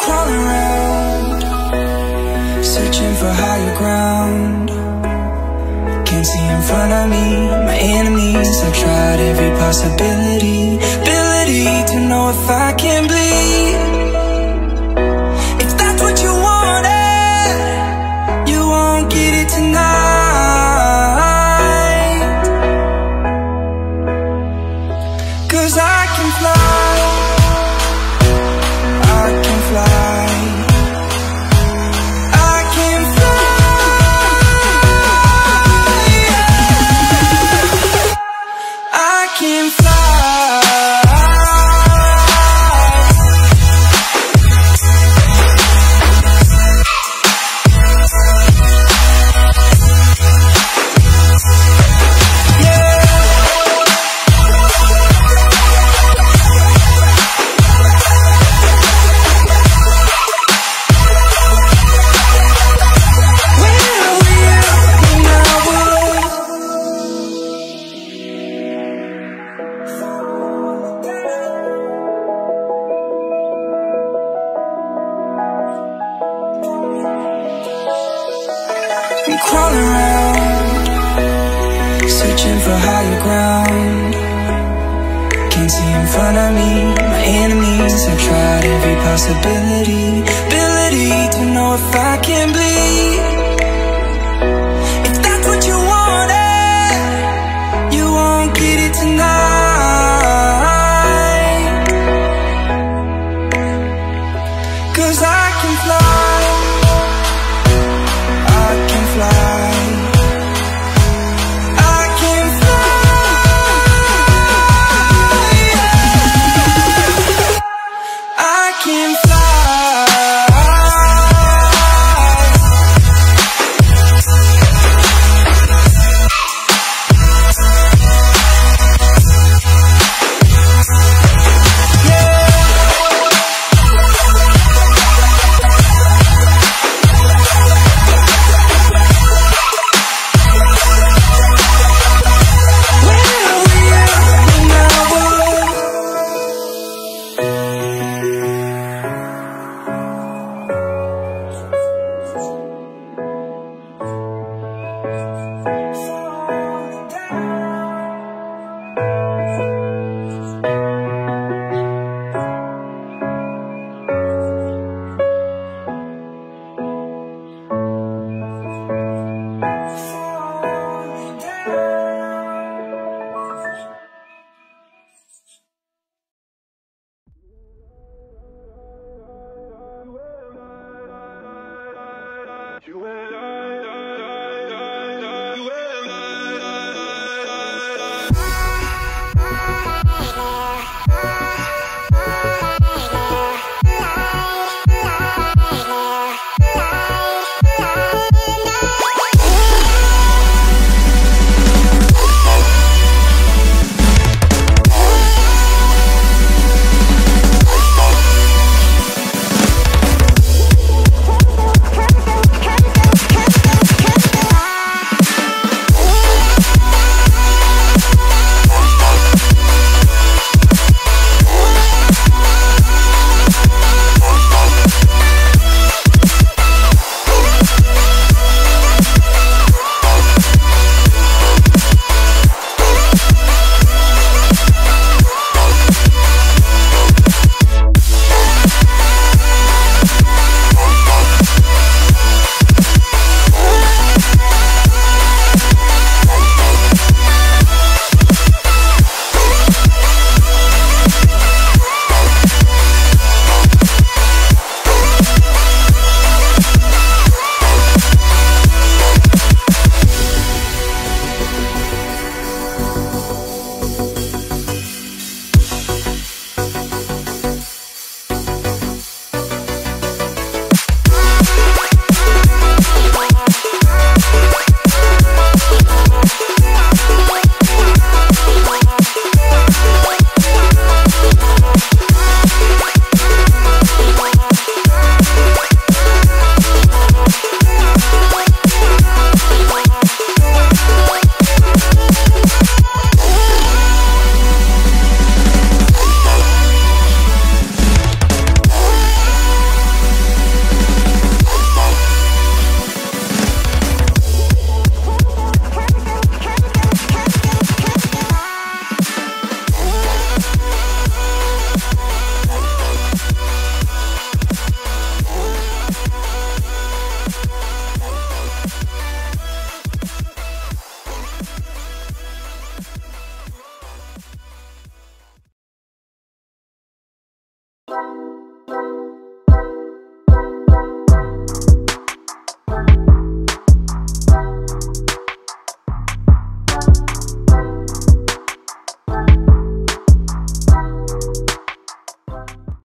crawling around, searching for higher ground. Can't see in front of me, my enemies. I've tried every possibility, searching for higher ground. Can't see in front of me, my enemies. I've tried every possibility, to know if I can. you.